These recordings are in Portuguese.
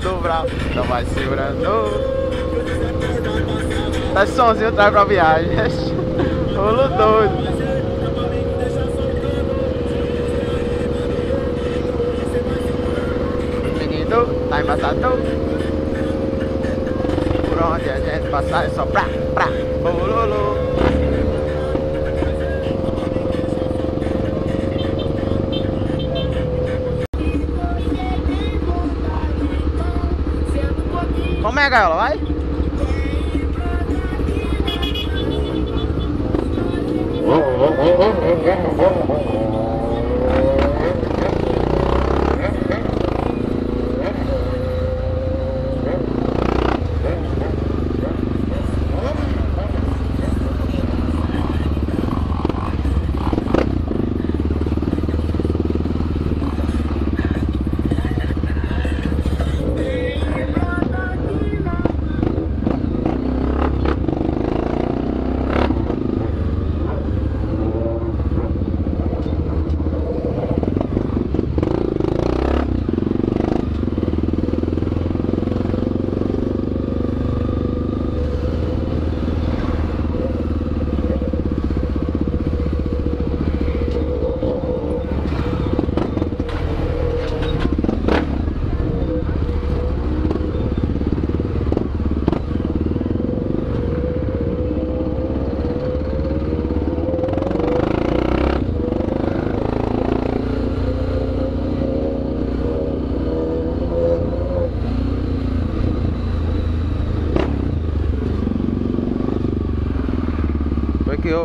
Do Brau, então vai segurando. Esse somzinho traz pra viagem. Rolo doido. Menino, tá embaçado. Por onde a gente passar é só pra, pra, bololo. É, Gaiola? Vai? Foi que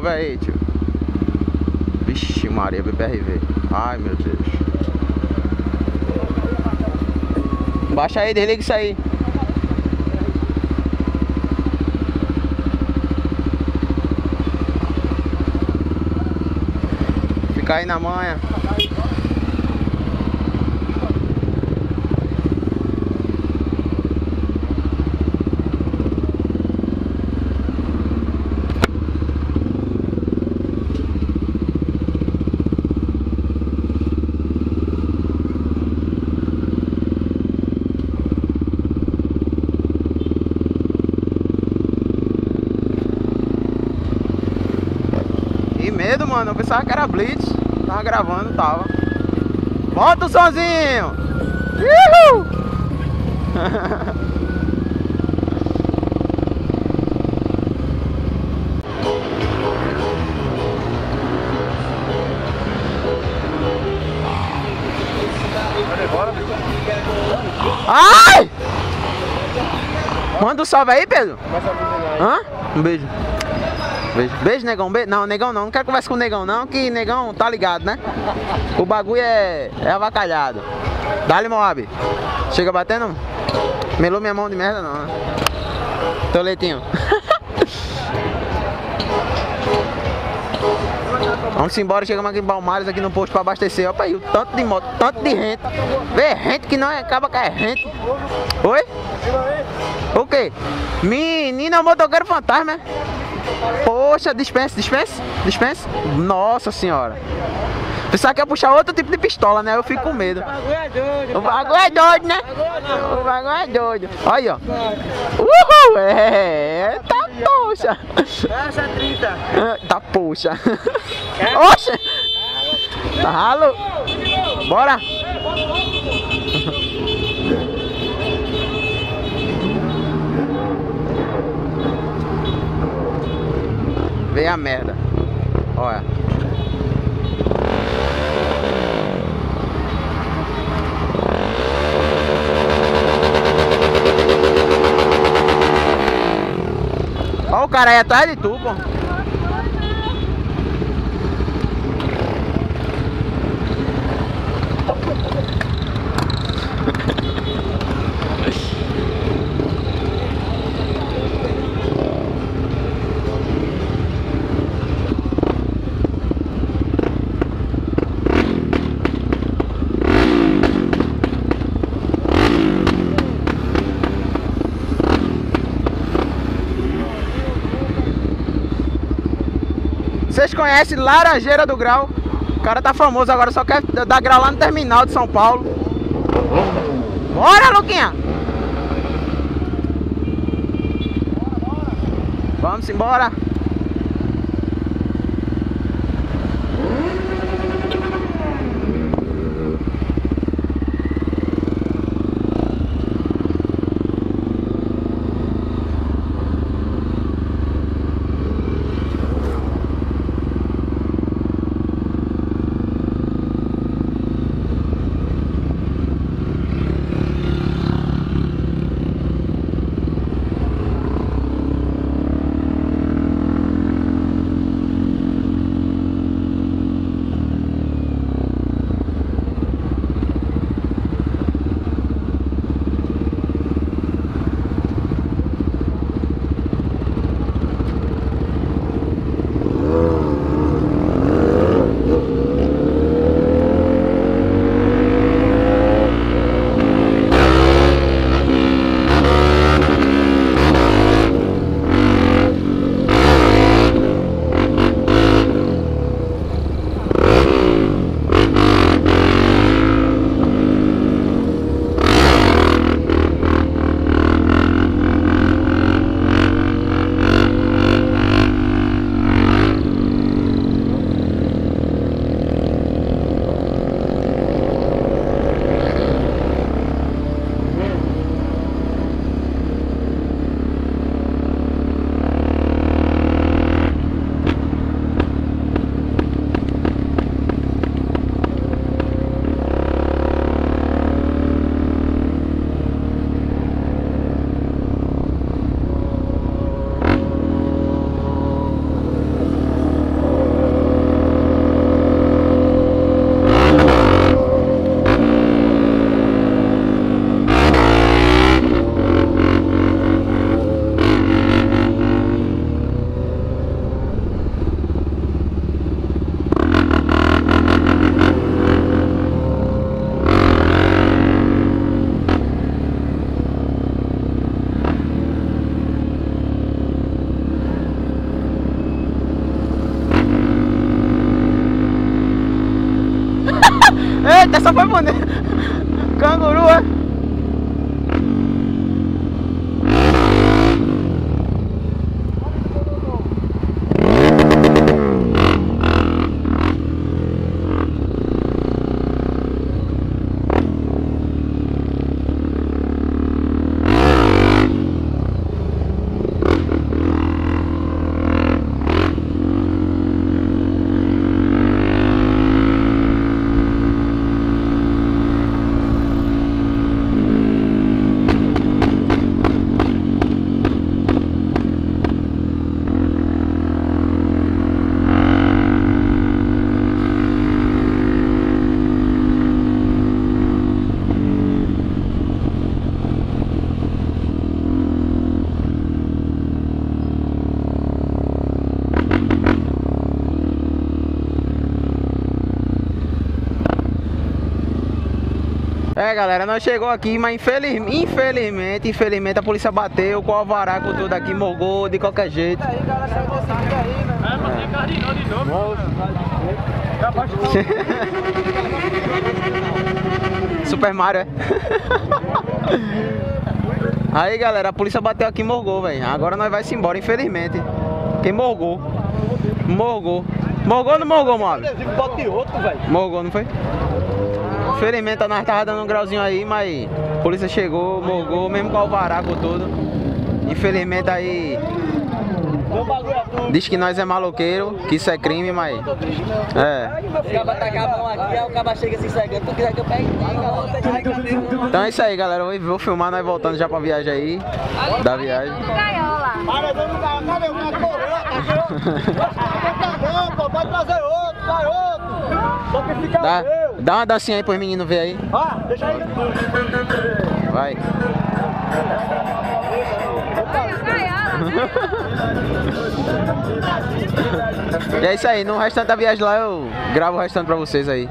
houve aí, tio? Vixe Maria, BPRV. Ai meu Deus. Baixa aí, desliga isso aí. Fica aí na manha. Que medo, mano. Eu pensava que era Blitz. Tava gravando, tava. Volta o sonzinho! Uhul! Ai! Manda um salve aí, Pedro. Hã? Um beijo. Beijo, beijo, negão. Beijo. Não, negão não. Não quero conversar com o negão, não. Que negão tá ligado, né? O bagulho é, é avacalhado. Dá-lhe, Moab. Chega batendo? Melou minha mão de merda, não. Né? Teu leitinho. Vamos embora, chegamos aqui em Balmares, aqui no posto pra abastecer. Opa aí, o tanto de moto, tanto de gente. Vê, gente que não é, acaba que é gente. Oi? O quê? Menina, motoqueiro fantasma, é? Poxa, dispensa, dispensa, dispensa. Nossa senhora. Pensava que ia puxar outro tipo de pistola, né? Eu fico com medo. O bagulho é doido, né? O bagulho é doido. Olha aí, ó. Uhul! É, tá poxa. Essa 30. Tá poxa. Oxe! Tá ralo. Bora! Vem a merda. Olha. Olha o cara aí atrás de tu, pô. Vocês conhecem Laranjeira do Grau? O cara tá famoso agora, só quer dar grau lá no terminal de São Paulo. Bora, Luquinha! Vamos embora! Eita, essa foi bonita. Canguru, é? É galera, nós chegou aqui, mas infelizmente, infelizmente, infelizmente a polícia bateu com o alvará com tudo aqui, morgou de qualquer jeito. Aí, galera, velho. É, mas tem de novo. Super Mario, é? Aí galera, a polícia bateu aqui e morgou, velho. Agora nós vai se embora, infelizmente. Quem morgou? Morgou. Morgou ou não morgou, velho. Morgou, não foi? Infelizmente nós tava dando um grauzinho aí, mas a polícia chegou, morgou, mesmo com o alvará com tudo. Infelizmente aí é diz que nós é maloqueiro, que isso é crime, mas. É. O caba tacar a mão aqui, aí o caba chega se cegando. Tu quiser que eu pegue. Então é isso aí, galera. Eu vou filmar nós voltando já pra viagem aí. Da viagem. Cara Dá. Dá uma dancinha aí pros meninos ver aí. Ah, deixa aí. Vai. E é isso aí. No restante da viagem lá eu gravo o restante pra vocês aí.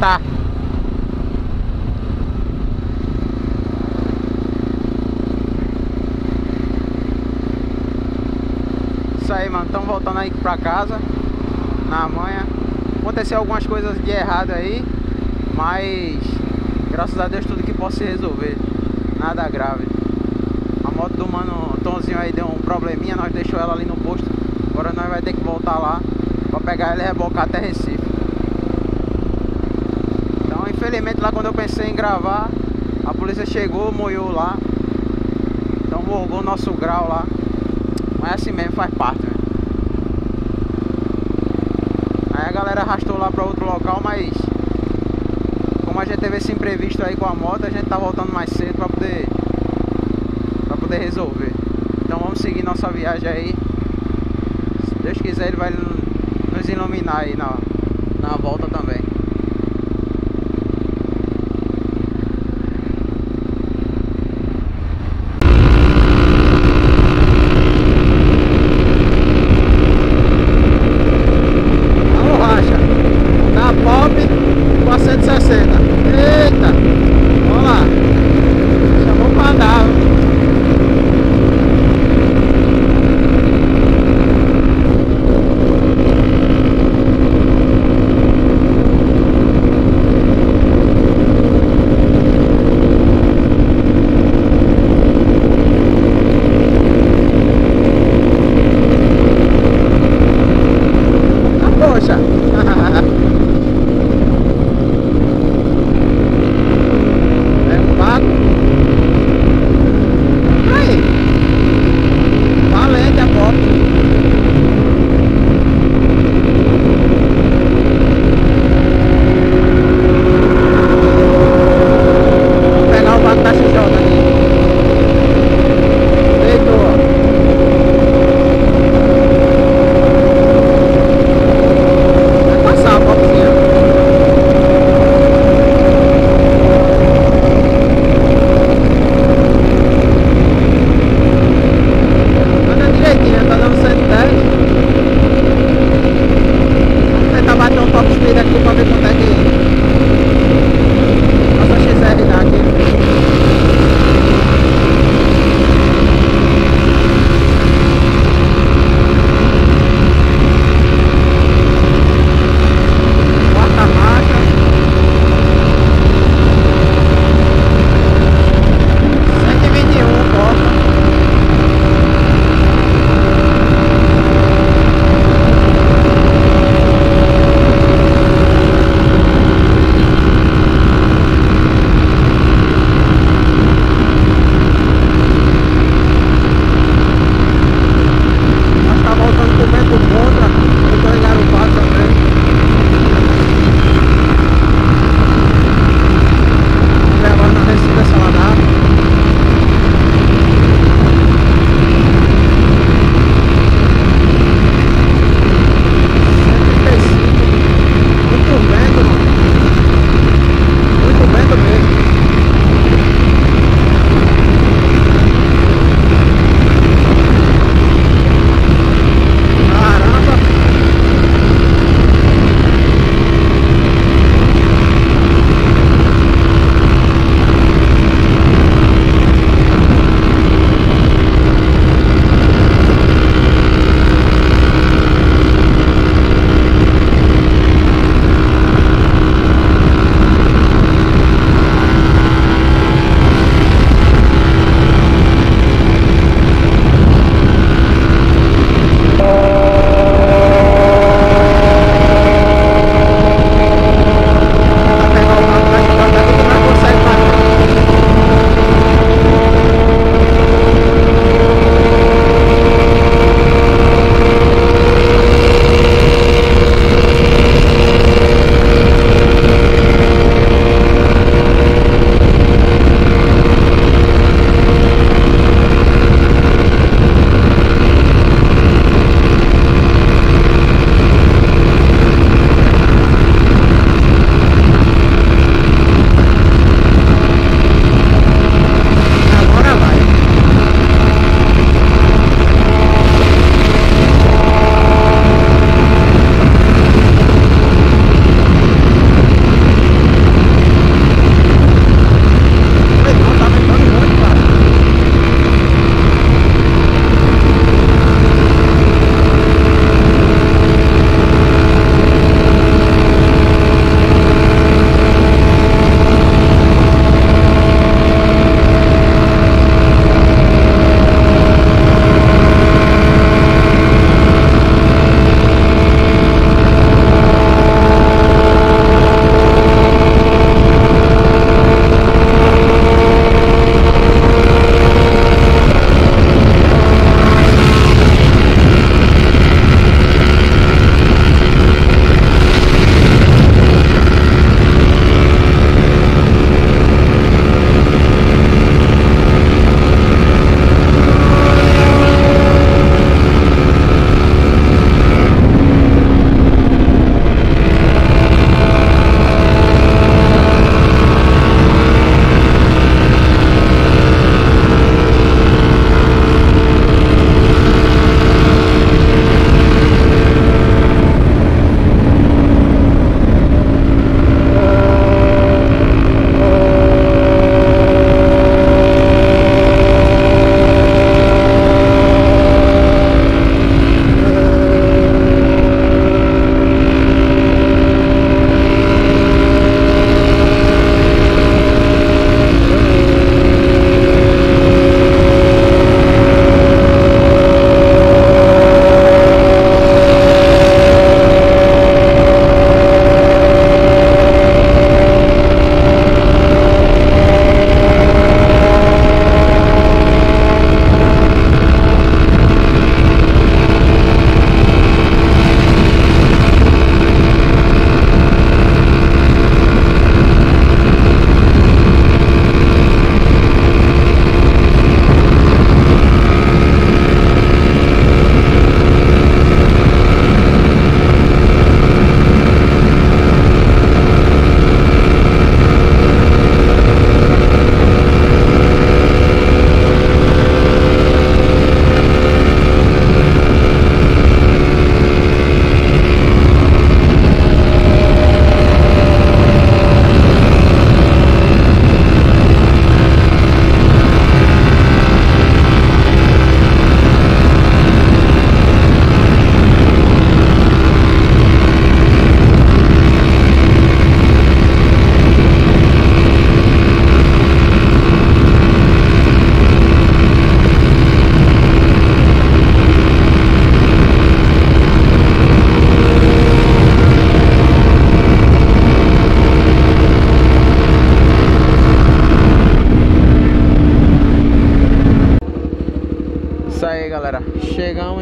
tá. Isso aí, mano. Estamos voltando aí pra casa. Na manhã. Aconteceu algumas coisas de errado aí. Mas... Graças a Deus tudo que possa se resolver. Nada grave. A moto do mano Tonzinho aí deu um probleminha. Nós deixou ela ali no posto. Agora nós vai ter que voltar lá. Pra pegar ela e rebocar até Recife. Infelizmente lá quando eu pensei em gravar, a polícia chegou, moiou lá. Então o nosso grau lá. Mas é assim mesmo, faz parte. Né? Aí a galera arrastou lá pra outro local, mas como a gente teve esse imprevisto aí com a moto, a gente tá voltando mais cedo pra poder para poder resolver. Então vamos seguir nossa viagem aí. Se Deus quiser, ele vai nos iluminar aí na, na volta também.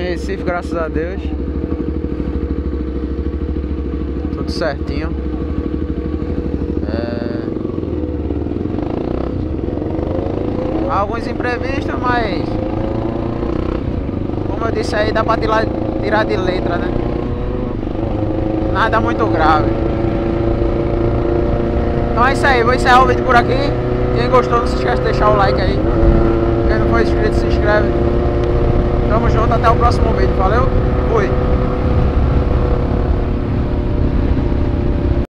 Recife, graças a Deus. Tudo certinho. É... Alguns imprevistos, mas como eu disse aí, dá pra tirar, tirar de letra, né? Nada muito grave. Então é isso aí, vou encerrar o vídeo por aqui. Quem gostou, não se esquece de deixar o like aí. Quem não for inscrito, se inscreve. Tamo junto, até o próximo vídeo. Valeu, fui!